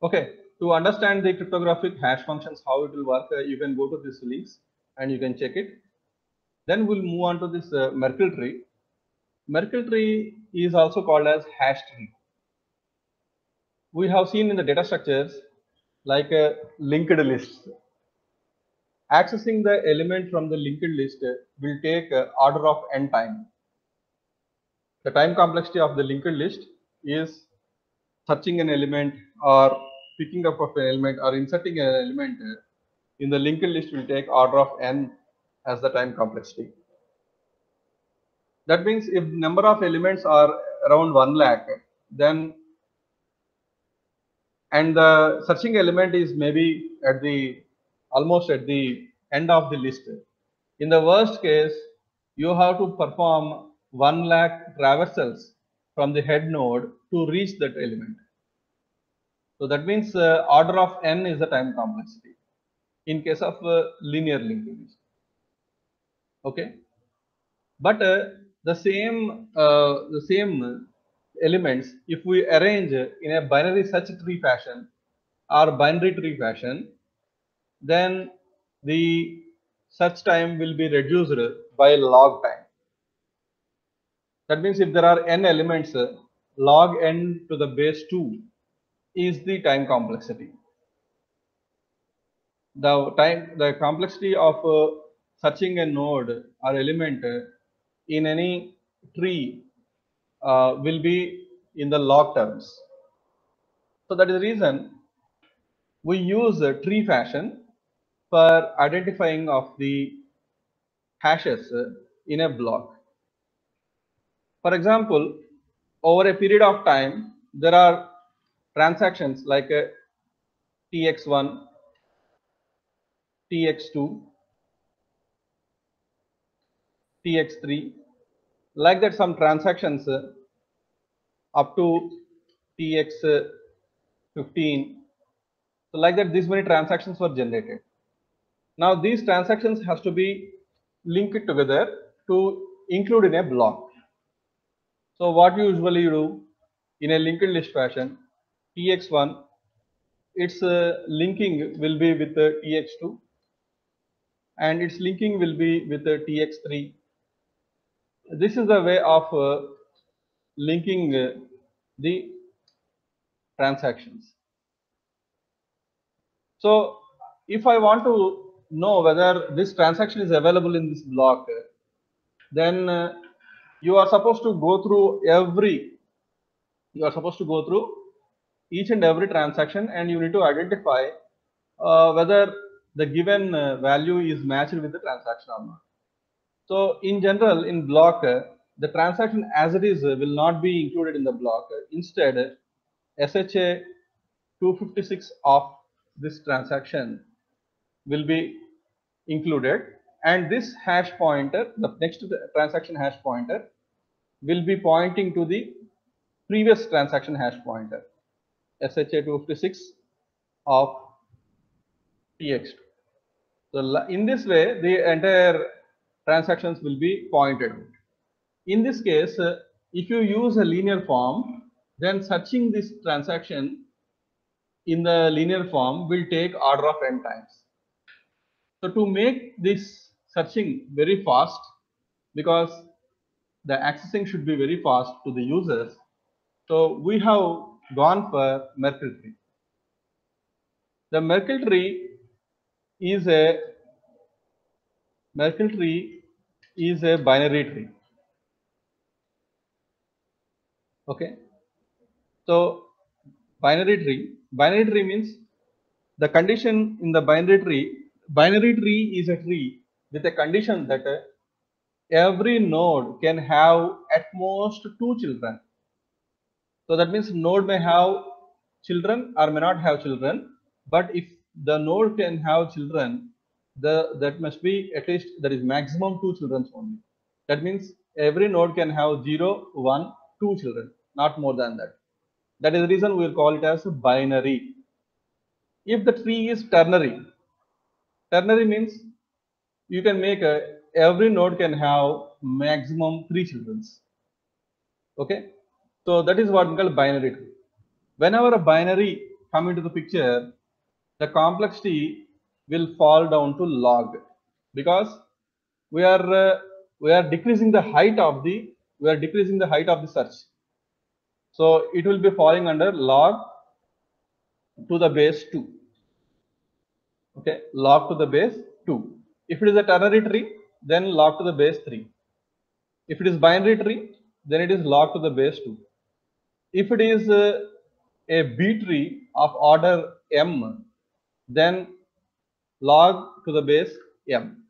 Okay, to understand the cryptographic hash functions, how it will work, uh, you can go to this links and you can check it. Then we'll move on to this uh, Merkle tree. Merkle tree is also called as hash tree. We have seen in the data structures like a linked list. Accessing the element from the linked list uh, will take uh, order of n time. The time complexity of the linked list is searching an element or picking up of an element or inserting an element in the linked list will take order of n as the time complexity. That means if number of elements are around 1 lakh, then and the searching element is maybe at the almost at the end of the list. In the worst case, you have to perform 1 lakh traversals from the head node to reach that element. So that means uh, order of n is the time complexity in case of uh, linear list. Okay, but uh, the same the same elements if we arrange in a binary search tree fashion or binary tree fashion, then the search time will be reduced by log time. That means if there are n elements, log n to the base 2 is the time complexity. The time, the complexity of uh, searching a node or element in any tree uh, will be in the log terms. So that is the reason we use a tree fashion for identifying of the hashes in a block. For example, over a period of time, there are transactions like a tx1, tx2, tx3, like that some transactions uh, up to tx15 so like that these many transactions were generated. Now these transactions has to be linked together to include in a block so what you usually do in a linked list fashion tx1 its uh, linking will be with the tx2 and its linking will be with the tx3 this is the way of uh, linking uh, the transactions. So if I want to know whether this transaction is available in this block, then uh, you are supposed to go through every, you are supposed to go through each and every transaction and you need to identify uh, whether the given uh, value is matched with the transaction or not. So in general, in block, uh, the transaction as it is uh, will not be included in the block. Instead, SHA 256 of this transaction will be included and this hash pointer, the next to the transaction hash pointer will be pointing to the previous transaction hash pointer SHA 256 of TX2. So in this way, the entire transactions will be pointed. In this case, uh, if you use a linear form, then searching this transaction in the linear form will take order of n times. So to make this searching very fast, because the accessing should be very fast to the users, so we have gone for Merkle tree. The Merkle tree is a Merkle tree is a binary tree. Okay. So binary tree, binary tree means the condition in the binary tree, binary tree is a tree with a condition that uh, every node can have at most two children. So that means node may have children or may not have children, but if the node can have children, the that must be at least there is maximum two children only. That means every node can have 0, 1, 2 children, not more than that. That is the reason we will call it as binary. If the tree is ternary, ternary means you can make a every node can have maximum three children. Okay, so that is what we call binary tree. Whenever a binary come into the picture, the complexity will fall down to log because we are uh, we are decreasing the height of the we are decreasing the height of the search. So it will be falling under log to the base 2. Okay, log to the base 2. If it is a ternary tree, then log to the base 3. If it is binary tree, then it is log to the base 2. If it is uh, a B tree of order m, then log to the base m.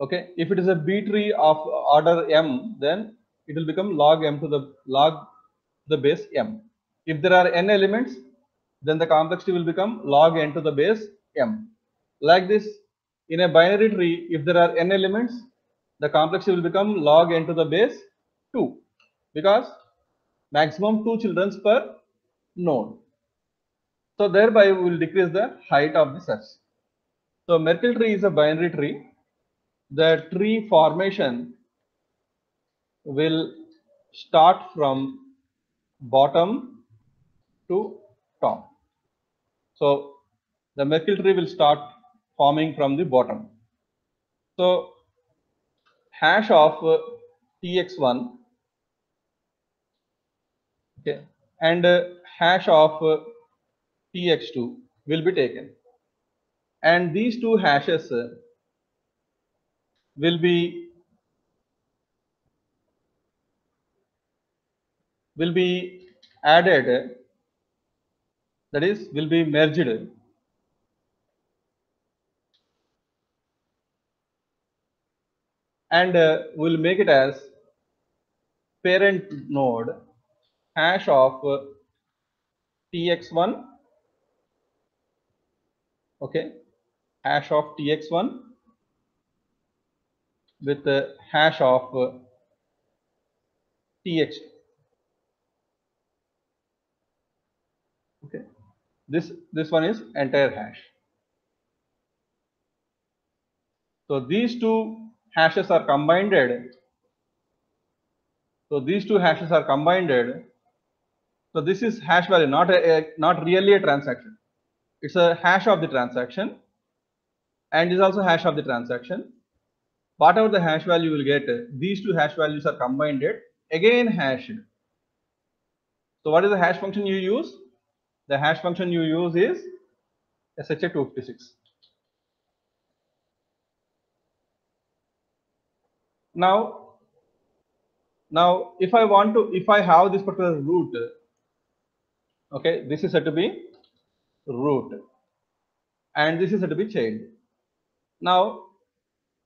Okay, if it is a B tree of order m, then it will become log m to the log the base m. If there are n elements, then the complexity will become log n to the base m. Like this, in a binary tree, if there are n elements, the complexity will become log n to the base 2 because maximum 2 children per node. So thereby we will decrease the height of the search. So Merkle tree is a binary tree. The tree formation will start from bottom to top. So the Merkle tree will start forming from the bottom. So hash of uh, tx1 okay and uh, hash of uh, tx2 will be taken and these two hashes uh, will be will be added that is will be merged and uh, we'll make it as parent node hash of uh, tx1 okay. Hash of tx1 with the hash of uh, tx okay. This this one is entire hash. So these two hashes are combined. So these two hashes are combined. So this is hash value not a, a not really a transaction. It's a hash of the transaction and is also hash of the transaction. Whatever the hash value you will get these two hash values are combined. Again hashed. So what is the hash function you use? The hash function you use is SHA-256 now now if i want to if i have this particular root okay this is said to be root and this is said to be child now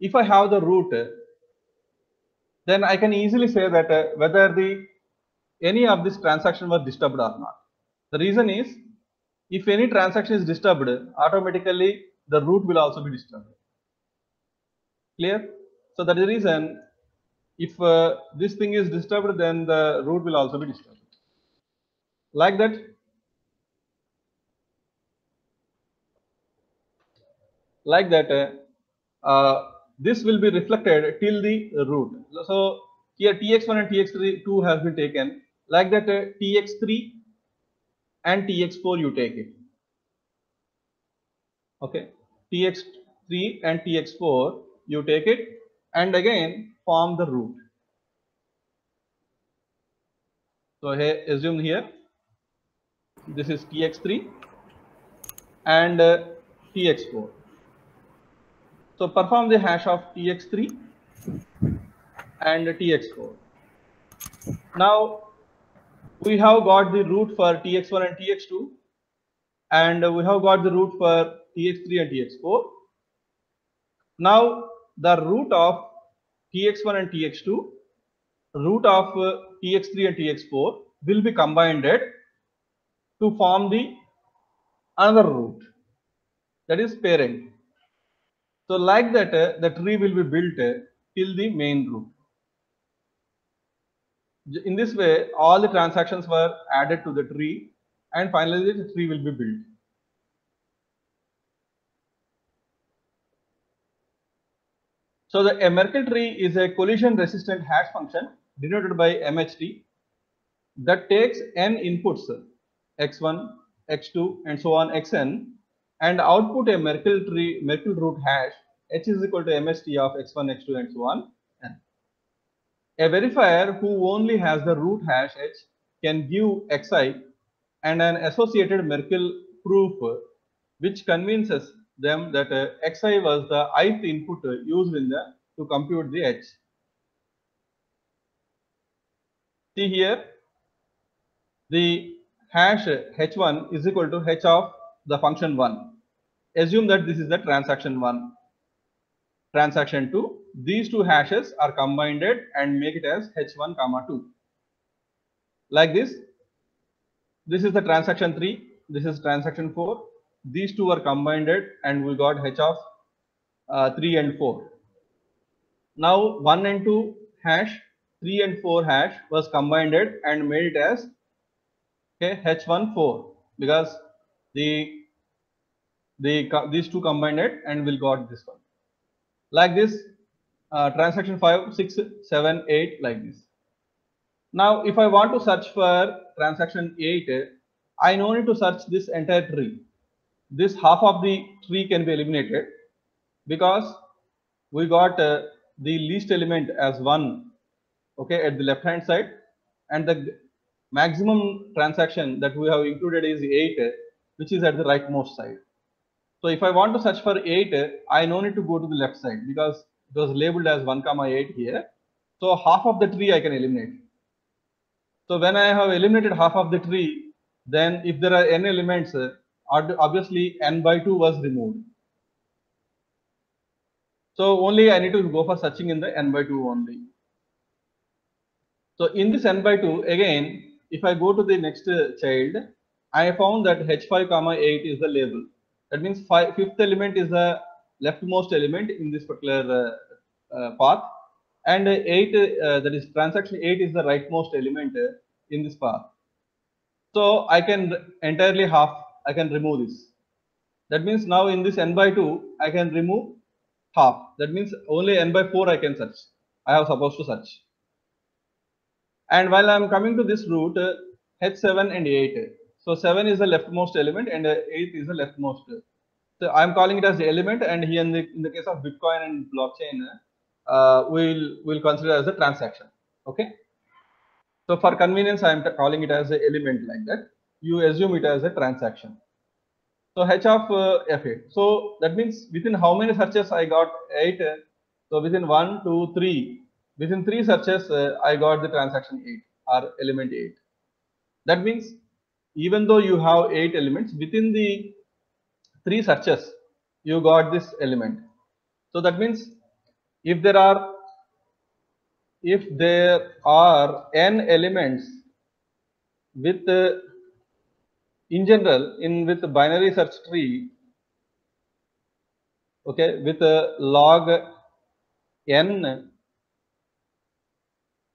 if i have the root then i can easily say that uh, whether the any of this transaction was disturbed or not. The reason is if any transaction is disturbed automatically the root will also be disturbed. Clear so that is the reason if uh, this thing is disturbed, then the root will also be disturbed. Like that. Like that, uh, uh, this will be reflected till the root. So here tx1 and tx2 has been taken. Like that, uh, tx3 and tx4 you take it. Okay, tx3 and tx4 you take it and again form the root. So here assume here this is tx3 and uh, tx4. So perform the hash of tx3 and tx4. Now we have got the root for tx1 and tx2 and we have got the root for tx3 and tx4. Now the root of tx1 and tx2, root of uh, tx3 and tx4 will be combined to form the another root that is parent. So like that uh, the tree will be built uh, till the main root. In this way all the transactions were added to the tree and finally the tree will be built. So the Merkle tree is a collision resistant hash function denoted by MHT that takes n inputs x1, x2 and so on xn and output a Merkle tree Merkle root hash h is equal to mst of x1 x2 and so on n. A verifier who only has the root hash h can give xi and an associated Merkle proof which convinces them that uh, xi was the ith input used in the to compute the h. See here, the hash h1 is equal to h of the function 1. Assume that this is the transaction 1. Transaction 2, these two hashes are combined and make it as h1 comma 2. Like this, this is the transaction 3, this is transaction 4. These two are combined and we got h of uh, 3 and 4. Now 1 and 2 hash 3 and 4 hash was combined and made it as okay h1 4 because the the these two combined and will got this one. Like this uh, transaction 5 6 7 8 like this. Now if i want to search for transaction 8 i no need to search this entire tree this half of the tree can be eliminated because we got uh, the least element as 1 okay at the left hand side. And the maximum transaction that we have included is 8 uh, which is at the rightmost side. So if i want to search for 8 uh, i no need to go to the left side because it was labeled as 1 comma 8 here. So half of the tree i can eliminate. So when i have eliminated half of the tree then if there are n elements uh, obviously n by 2 was removed so only i need to go for searching in the n by 2 only so in this n by 2, again, if I go to the next child, I found that h5 comma 8 is the label. That means five, fifth element is the leftmost element in this particular uh, uh, path, and 8 uh, that is transaction 8 is the rightmost element in this path. So I can entirely half, I can remove this. That means now in this n by 2, I can remove half. That means only n by 4 I can search. I have supposed to search. And while I'm coming to this root, uh, H7 and 8. So 7 is the leftmost element and uh, 8 is the leftmost. So I'm calling it as the element and here in the, in the case of Bitcoin and blockchain, uh, we'll, we'll consider as a transaction. Okay. So for convenience, I'm calling it as an element like that. You assume it as a transaction. So H of uh, F8. So that means within how many searches I got 8? So within 1, 2, 3, within three searches uh, i got the transaction 8 or element 8 that means even though you have eight elements within the three searches you got this element so that means if there are if there are n elements with uh, in general in with binary search tree okay with a log n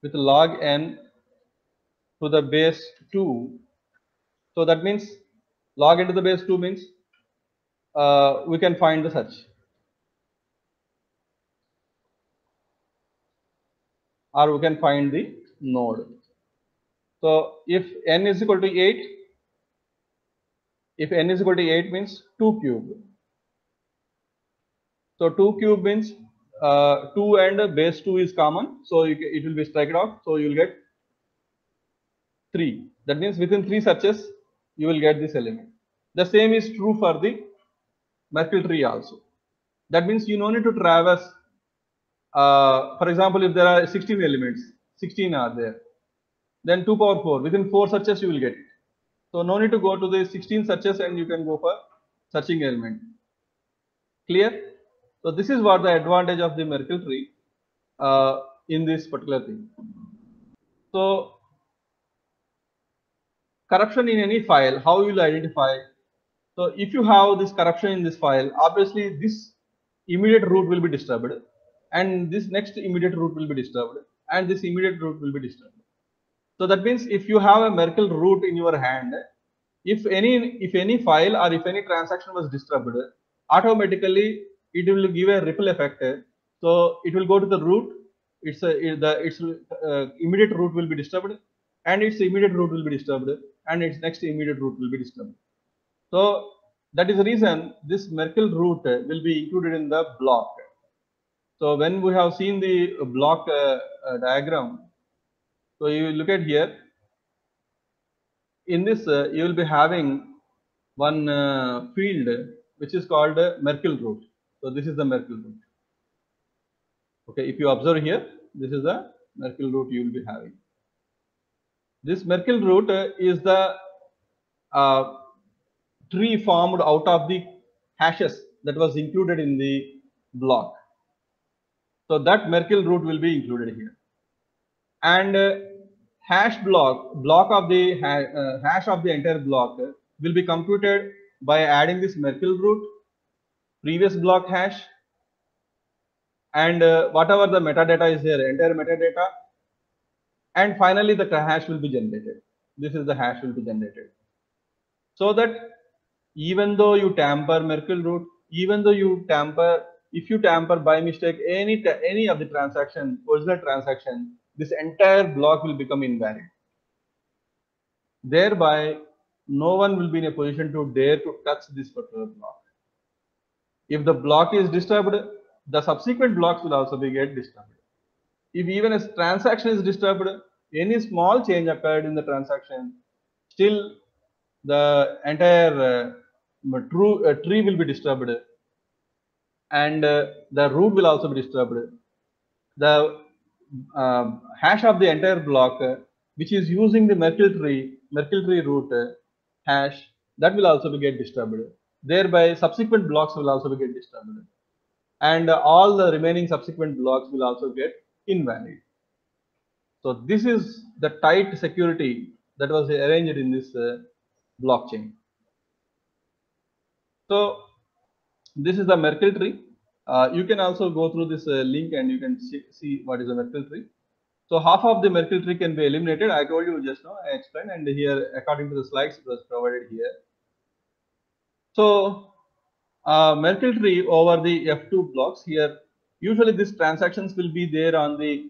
with log n to the base 2. So that means log n to the base 2 means uh, we can find the search. Or we can find the node. So if n is equal to 8, if n is equal to 8 means 2 cube. So 2 cube means uh, 2 and base 2 is common. So it will be struck off. So you will get 3. That means within 3 searches, you will get this element. The same is true for the Merkle tree also. That means you no need to traverse. Uh, for example, if there are 16 elements, 16 are there. Then 2 power 4. Within 4 searches, you will get it. So no need to go to the 16 searches and you can go for searching element. Clear? So this is what the advantage of the Merkle tree uh, in this particular thing. So corruption in any file, how you will identify? So if you have this corruption in this file, obviously this immediate root will be disturbed and this next immediate root will be disturbed and this immediate root will be disturbed. So that means if you have a Merkle root in your hand, if any if any file or if any transaction was disturbed, automatically it will give a ripple effect. So it will go to the root. It's a it, the its uh, immediate root will be disturbed, and its immediate root will be disturbed, and its next immediate root will be disturbed. So that is the reason this Merkle root will be included in the block. So when we have seen the block uh, uh, diagram, so you look at here, in this uh, you will be having one uh, field which is called Merkle root. So this is the Merkle root. Okay, if you observe here, this is the Merkle root you will be having. This Merkle root is the uh, tree formed out of the hashes that was included in the block. So that Merkle root will be included here. And uh, hash block, block of the ha uh, hash of the entire block will be computed by adding this Merkle root, previous block hash, and uh, whatever the metadata is there, entire metadata, and finally the hash will be generated. This is the hash will be generated. So that even though you tamper Merkle root, even though you tamper, if you tamper by mistake any any of the transaction, original transaction, this entire block will become invalid. Thereby, no one will be in a position to dare to touch this particular block. If the block is disturbed, the subsequent blocks will also be get disturbed. If even a transaction is disturbed, any small change occurred in the transaction, still the entire uh, true, uh, tree will be disturbed and uh, the root will also be disturbed. The um, hash of the entire block, uh, which is using the Merkle tree, Merkle tree root uh, hash, that will also be get disturbed. Thereby, subsequent blocks will also be get disturbed, and uh, all the remaining subsequent blocks will also get invalid. So this is the tight security that was arranged in this blockchain. So this is the Merkle tree. Uh, you can also go through this uh, link and you can see, see, what is a Merkle tree. So half of the Merkle tree can be eliminated. I told you just now, I explained and here according to the slides it was provided here. So uh, Merkle tree over the F2 blocks here, usually these transactions will be there on the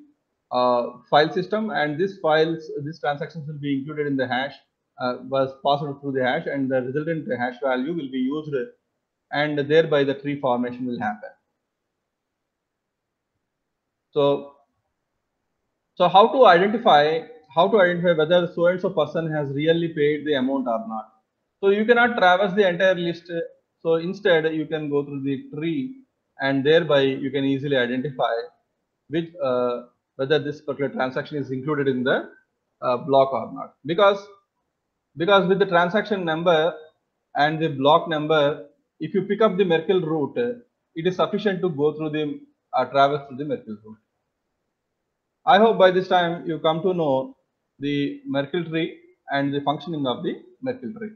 uh, file system and these files, these transactions will be included in the hash uh, was passed through the hash and the resultant hash value will be used and thereby the tree formation will happen. So, so how to identify how to identify whether so and so person has really paid the amount or not. So you cannot traverse the entire list. So instead you can go through the tree and thereby you can easily identify which uh, whether this particular transaction is included in the uh, block or not because because with the transaction number and the block number if you pick up the Merkle root it is sufficient to go through the uh, traverse through the Merkle root I hope by this time you come to know the Merkle tree and the functioning of the Merkle tree.